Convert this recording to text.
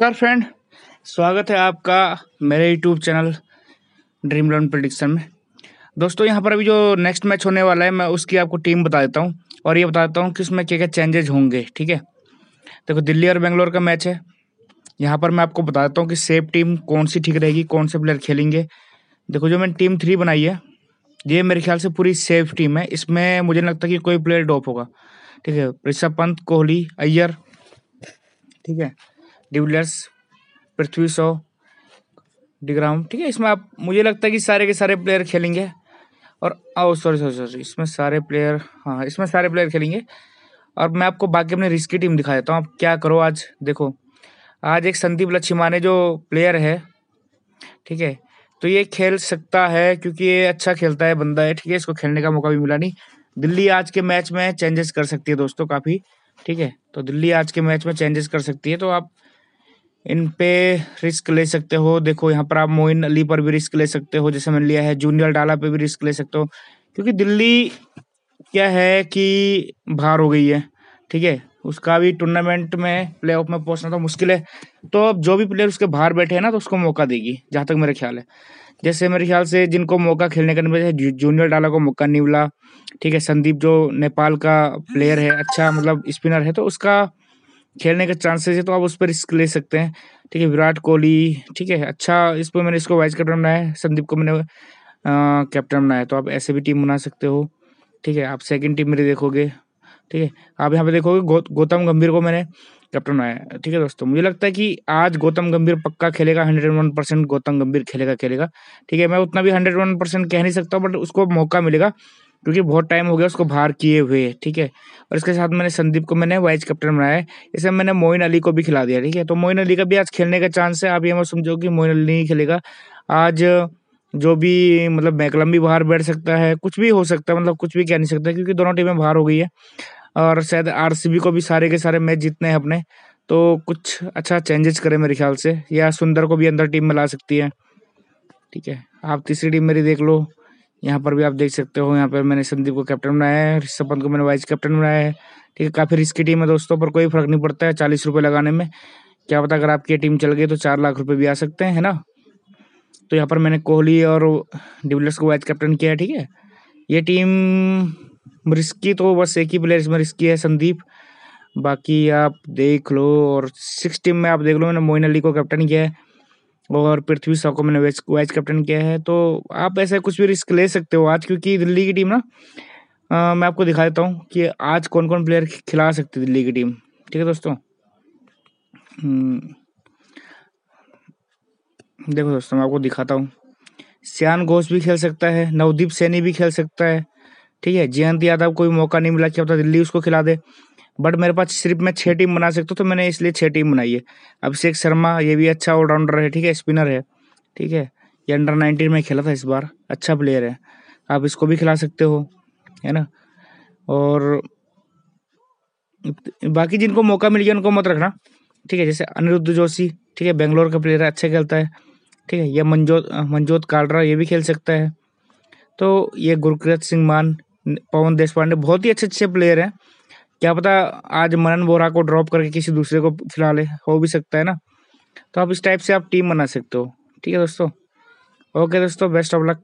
नमस्कार फ्रेंड, स्वागत है आपका मेरे YouTube channel dream learn prediction में। दोस्तों, यहाँ पर अभी जो नेक्स्ट मैच होने वाला है, मैं उसकी आपको टीम बता देता हूँ और ये बता देता हूँ कि उसमें क्या क्या चेंजेज होंगे, ठीक है? देखो, दिल्ली और बेंगलोर का मैच है। यहाँ पर मैं आपको बता देता हूँ कि सेफ़ टीम कौन सी ठीक रहेगी, कौन से प्लेयर खेलेंगे। देखो, जो मैंने टीम थ्री बनाई है, ये मेरे ख्याल से पूरी सेफ़ टीम है। इसमें मुझे लगता कि कोई प्लेयर डॉप होगा, ठीक है? ऋषभ पंत, कोहली, अय्यर, ठीक है? डिविलियर्स, पृथ्वी शॉ डिग्राम। ठीक है, इसमें आप, मुझे लगता है कि सारे के सारे प्लेयर खेलेंगे। और ओ सॉरी सॉरी सॉरी इसमें सारे प्लेयर हाँ इसमें सारे प्लेयर खेलेंगे। और मैं आपको बाकी अपने रिस्क टीम दिखा देता हूँ। आप क्या करो आज, देखो, आज एक संदीप लक्ष्माने जो प्लेयर है, ठीक है तो ये खेल सकता है क्योंकि ये अच्छा खेलता है बंदा है, ठीक है, इसको खेलने का मौका भी मिला नहीं। दिल्ली आज के मैच में चेंजेस कर सकती है दोस्तों काफ़ी, ठीक है तो दिल्ली आज के मैच में चेंजेस कर सकती है तो आप इन पे रिस्क ले सकते हो। देखो, यहाँ पर आप मोइन अली पर भी रिस्क ले सकते हो, जैसे मैंने लिया है। जूनियर डाला पे भी रिस्क ले सकते हो। क्योंकि दिल्ली क्या है कि बाहर हो गई है, ठीक है? उसका भी टूर्नामेंट में प्ले ऑफ़ में पहुँचना तो मुश्किल है। तो अब जो भी प्लेयर उसके बाहर बैठे हैं ना तो उसको मौका देगी, जहाँ तक मेरा ख्याल है। जैसे मेरे ख्याल से जिनको मौका खेलने का नहीं जूनियर डाला को मौका नहीं मिला ठीक है? संदीप जो नेपाल का प्लेयर है अच्छा मतलब स्पिनर है तो उसका खेलने का चांसेस है तो आप उस पर रिस्क ले सकते हैं। ठीक है, विराट कोहली, ठीक है अच्छा इस पर मैंने इसको वाइस कैप्टन बनाया संदीप को मैंने कैप्टन बनाया तो आप ऐसे भी टीम बना सकते हो। ठीक है, आप सेकंड टीम मेरी देखोगे। ठीक है, आप यहाँ पे देखोगे गौतम गंभीर को मैंने कैप्टन बनाया ठीक है दोस्तों, मुझे लगता है कि आज गौतम गंभीर पक्का खेलेगा हंड्रेड वन परसेंट गौतम गंभीर खेलेगा खेलेगा। ठीक है, मैं उतना भी हंड्रेड वन परसेंट कह नहीं सकता बट उसको मौका मिलेगा। क्योंकि बहुत टाइम हो गया उसको बाहर किए हुए, ठीक है? और इसके साथ मैंने संदीप को मैंने वाइस कैप्टन बनाया है। इसे मैंने मोइन अली को भी खिला दिया, ठीक है? तो मोइन अली का भी आज खेलने का चांस है, आप ये मत समझो कि मोइन अली नहीं खेलेगा। आज जो भी मतलब मैकलम भी बाहर बैठ सकता है, कुछ भी हो सकता है मतलब कुछ भी कह नहीं सकता, क्योंकि दोनों टीमें बाहर हो गई है। और शायद आरसीबी को भी सारे के सारे मैच जीतने हैं अपने। तो कुछ अच्छा चेंजेस करें मेरे ख्याल से, या सुंदर को भी अंदर टीम में ला सकती है, ठीक है? आप तीसरी टीम मेरी देख लो। यहाँ पर भी आप देख सकते हो, यहाँ पर मैंने संदीप को कैप्टन बनाया है ऋषभ पंत को मैंने वाइस कैप्टन बनाया है। ठीक है, काफ़ी रिस्की टीम है दोस्तों, पर कोई फ़र्क नहीं पड़ता है चालीस रुपये लगाने में। क्या पता अगर आपकी टीम चल गई तो चार लाख रुपये भी आ सकते हैं, है ना? तो यहाँ पर मैंने कोहली और डिविलियर्स को वाइस कैप्टन किया है, ठीक है? ये टीम रिस्की तो बस एक ही प्लेयर इसमें रिस्की है, संदीप। बाकी आप देख लो और सिक्स टीम में आप देख लो, मैंने मोइन अली को कैप्टन किया है। और पृथ्वी शॉ को मैंने वाइस कैप्टन किया है। तो आप ऐसे कुछ भी रिस्क ले सकते हो आज क्योंकि दिल्ली की टीम ना आ, मैं आपको दिखा देता हूँ कि आज कौन कौन प्लेयर खिला सकती है दिल्ली की टीम ठीक है दोस्तों? हम्म। देखो दोस्तों मैं आपको दिखाता हूँ। श्यान घोष भी खेल सकता है नवदीप सैनी भी खेल सकता है। ठीक है जयंत यादव कोई मौका नहीं मिला क्या पता दिल्ली उसको खिला दे। बट मेरे पास सिर्फ़ मैं छः टीम बना सकता हूँ तो मैंने इसलिए छः टीम बनाई है। अभिषेक शर्मा ये भी अच्छा ऑलराउंडर है, ठीक है, स्पिनर है, ठीक है। ये अंडर नाइनटीन में खेला था इस बार अच्छा प्लेयर है। आप इसको भी खिला सकते हो, है ना? और बाकी जिनको मौका मिल गया, उनको मत रखना, ठीक है। जैसे अनिरुद्ध जोशी, ठीक है, बेंगलोर का प्लेयर है अच्छा खेलता है, ठीक है। ये मंजोत मंजोत कालरा, ये भी खेल सकता है। तो ये गुरकृत सिंह मान, पवन देश पांडे बहुत ही अच्छे अच्छे प्लेयर हैं। क्या पता आज मनन बोरा को ड्रॉप करके किसी दूसरे को खिला ले हो भी सकता है ना? तो आप इस टाइप से आप टीम बना सकते हो। ठीक है दोस्तों? ओके दोस्तों बेस्ट ऑफ़ लक